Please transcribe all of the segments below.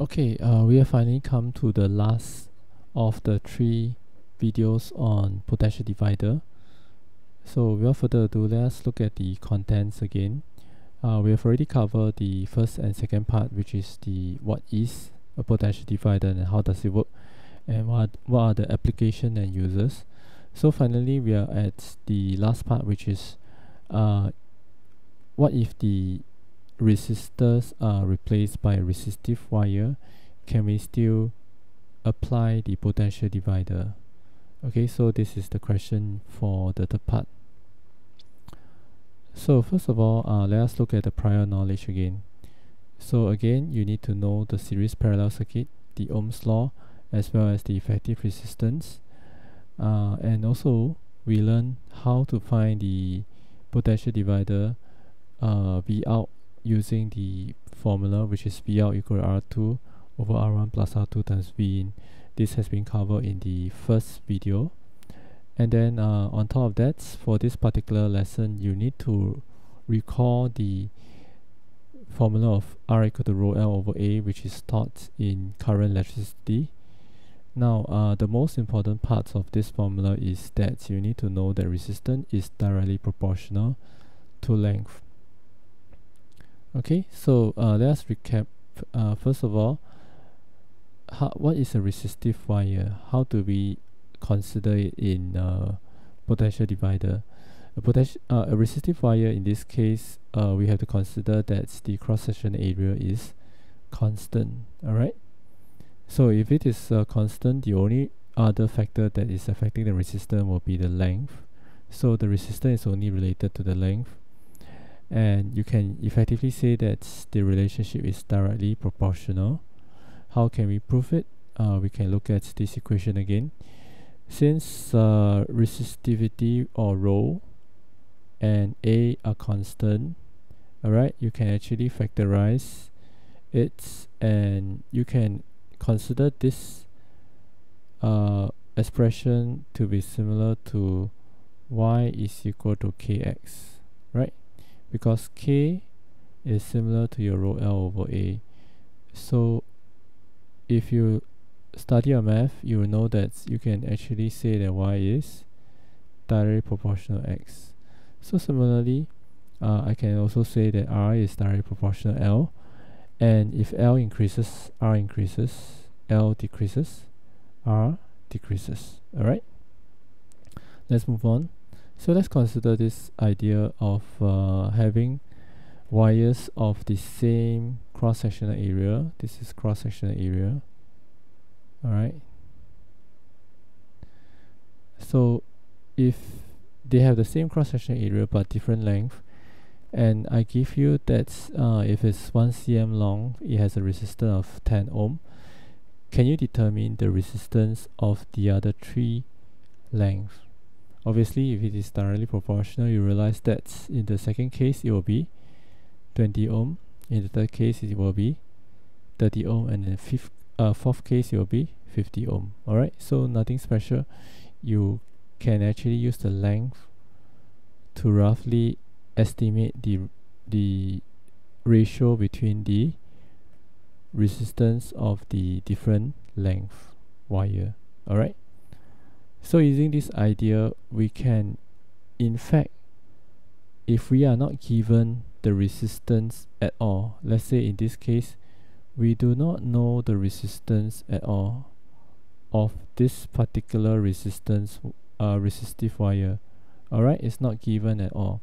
Okay, uh, we have finally come to the last of the three videos on potential divider. So without further ado, let's look at the contents again. Uh, we have already covered the first and second part, which is the what is a potential divider and how does it work, and what what are the application and users. So finally, we are at the last part, which is uh, what if the resistors are replaced by resistive wire, can we still apply the potential divider? Okay, so this is the question for the third part. So first of all, uh, let us look at the prior knowledge again. So again, you need to know the series parallel circuit, the Ohm's law, as well as the effective resistance. Uh, and also, we learn how to find the potential divider uh, V out using the formula which is V out equal to R2 over R1 plus R2 times V in. This has been covered in the first video. And then uh, on top of that, for this particular lesson, you need to recall the formula of R equal to rho L over A, which is taught in current electricity. Now, uh, the most important part of this formula is that you need to know that resistance is directly proportional to length. Okay, so uh, let's recap. Uh, first of all, how, what is a resistive wire? How do we consider it in uh, potential divider? A, potential, uh, a resistive wire in this case, uh, we have to consider that the cross-section area is constant. Alright. So if it is uh, constant, the only other factor that is affecting the resistance will be the length. So the resistance is only related to the length and you can effectively say that the relationship is directly proportional. How can we prove it? Uh, we can look at this equation again. Since uh, resistivity or rho and A are constant, alright, you can actually factorize it and you can consider this uh, expression to be similar to y is equal to kx, right? Because k is similar to your rho L over A. So if you study your math, you will know that you can actually say that y is directly proportional x. So similarly, uh, I can also say that r is directly proportional L. And if L increases, R increases, L decreases, R decreases. Alright? Let's move on. So let's consider this idea of uh, having wires of the same cross-sectional area. This is cross-sectional area. Alright. So if they have the same cross-sectional area but different length, and I give you that uh, if it's 1 cm long, it has a resistance of 10 ohm. Can you determine the resistance of the other three lengths? Obviously, if it is directly proportional, you realize that in the second case it will be 20 ohm, in the third case it will be 30 ohm, and in the fifth, uh, fourth case it will be 50 ohm. Alright, so nothing special. You can actually use the length to roughly estimate the the ratio between the resistance of the different length wire. Alright. So using this idea, we can, in fact, if we are not given the resistance at all, let's say in this case, we do not know the resistance at all of this particular resistance uh, resistive wire. Alright, it's not given at all.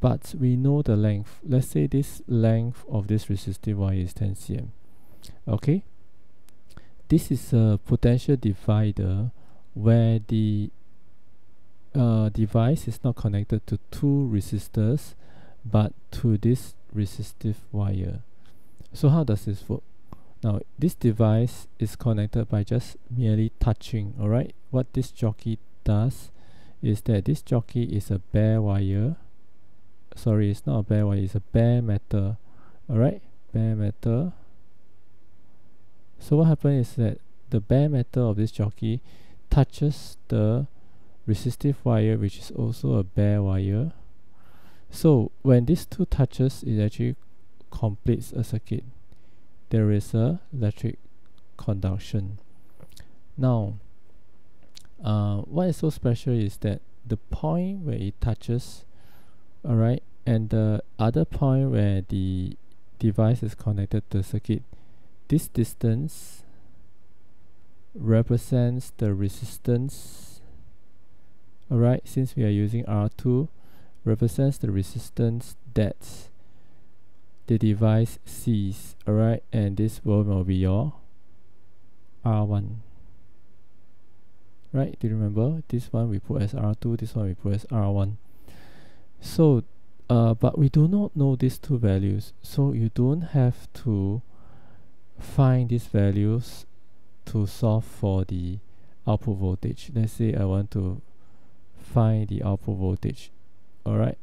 But we know the length. Let's say this length of this resistive wire is 10 cm. Okay. This is a potential divider where the uh, device is not connected to two resistors but to this resistive wire. So how does this work? Now this device is connected by just merely touching, alright? What this jockey does is that this jockey is a bare wire. Sorry, it's not a bare wire, it's a bare metal. Alright? Bare metal. So what happens is that the bare metal of this jockey touches the resistive wire which is also a bare wire. So when these two touches it actually completes a circuit. There is a electric conduction. Now uh, what is so special is that the point where it touches alright and the other point where the device is connected to the circuit this distance represents the resistance. Alright since we are using R2 represents the resistance that the device sees. Alright and this one will be your R1 right do you remember? This one we put as R2 this one we put as R1 so uh, but we do not know these two values. So you don't have to find these values to solve for the output voltage. Let's say I want to find the output voltage. Alright?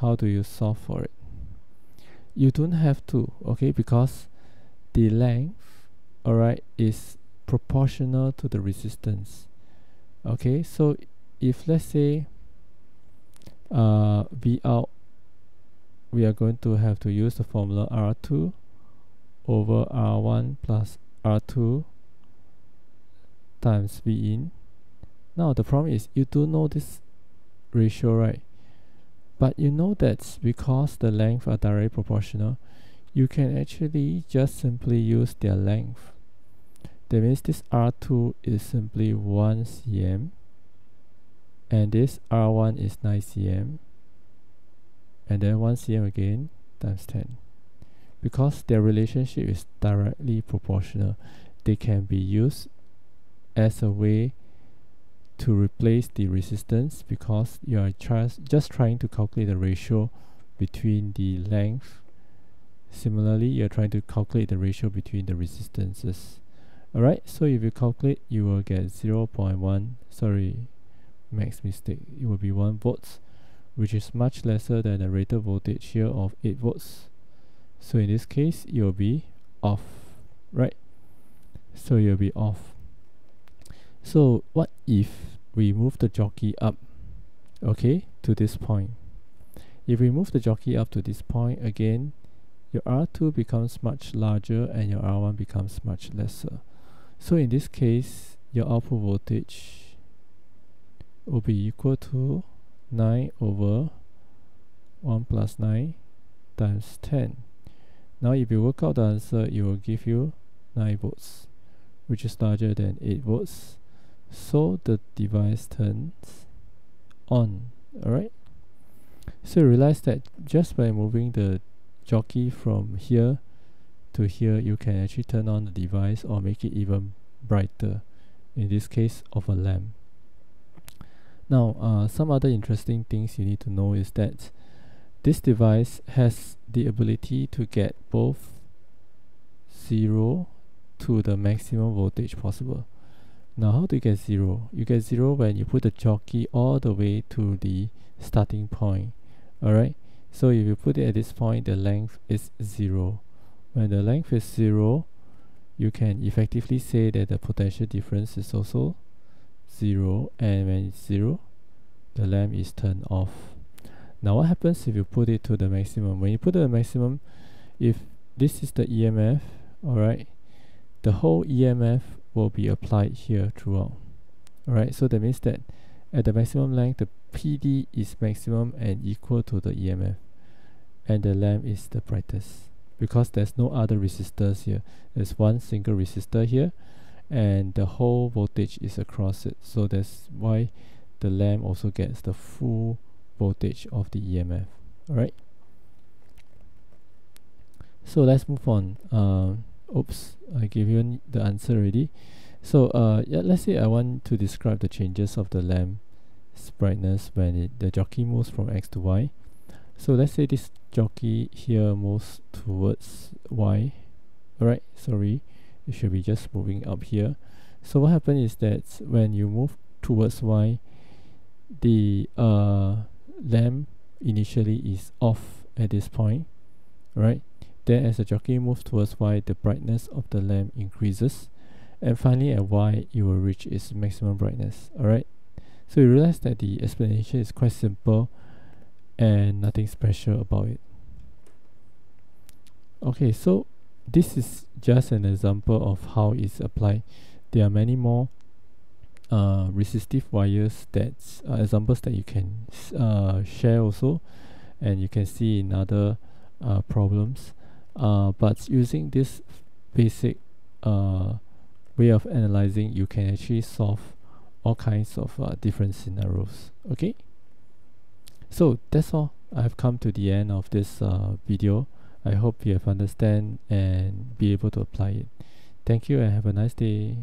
How do you solve for it? You don't have to okay? Because the length alright is proportional to the resistance. Okay? So if let's say uh, V out we are going to have to use the formula R2 over R1 plus R2 times V in. Now the problem is you do know this ratio right? But you know that because the length are directly proportional you can actually just simply use their length. That means this R2 is simply 1 cm and this R1 is 9 cm and then 1 cm again times 10 because their relationship is directly proportional they can be used as a way to replace the resistance because you are just trying to calculate the ratio between the length. Similarly you're trying to calculate the ratio between the resistances. Alright so if you calculate you will get 0 0.1 sorry max mistake. It will be 1 volts which is much lesser than the rated voltage here of 8 volts so in this case it will be off right? So you'll be off. So what if we move the jockey up okay to this point? If we move the jockey up to this point again your R2 becomes much larger and your R1 becomes much lesser. So in this case, your output voltage will be equal to 9 over 1 plus 9 times 10. Now if you work out the answer, it will give you 9 volts, which is larger than 8 volts. So the device turns on, alright? So you realize that just by moving the jockey from here to here you can actually turn on the device or make it even brighter in this case of a lamp now uh, some other interesting things you need to know is that this device has the ability to get both 0 to the maximum voltage possible. Now how do you get 0 you get 0 when you put the jockey all the way to the starting point alright? So if you put it at this point the length is 0 when the length is 0, you can effectively say that the potential difference is also 0 and when it's 0, the lamp is turned off. Now what happens if you put it to the maximum? When you put it to the maximum, if this is the EMF, alright, the whole EMF will be applied here throughout. Alright, so that means that at the maximum length, the PD is maximum and equal to the EMF, and the lamp is the brightest because there's no other resistors here there's one single resistor here and the whole voltage is across it so that's why the lamp also gets the full voltage of the EMF alright? So let's move on. Uh, oops I gave you the answer already. So uh, yeah let's say I want to describe the changes of the lamp's brightness when it, the jockey moves from X to Y. So let's say this jockey here moves towards Y. Alright sorry. It should be just moving up here. So what happens is that when you move towards Y the uh, lamp initially is off at this point right? Then as the jockey moves towards Y the brightness of the lamp increases. And finally at Y it will reach its maximum brightness alright? So you realize that the explanation is quite simple and nothing special about it. Okay so this is just an example of how it's applied. There are many more uh, resistive wires that's uh, examples that you can uh, share also and you can see in other uh, problems. Uh, but using this basic uh, way of analyzing you can actually solve all kinds of uh, different scenarios okay? So that's all I've come to the end of this uh, video. I hope you have understand and be able to apply it. Thank you and have a nice day